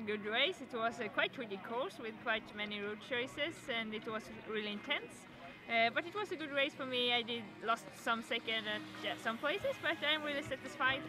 a good race. It was a quite tricky course with quite many road choices and it was really intense. Uh, but it was a good race for me. I did lost some second at some places, but I'm really satisfied.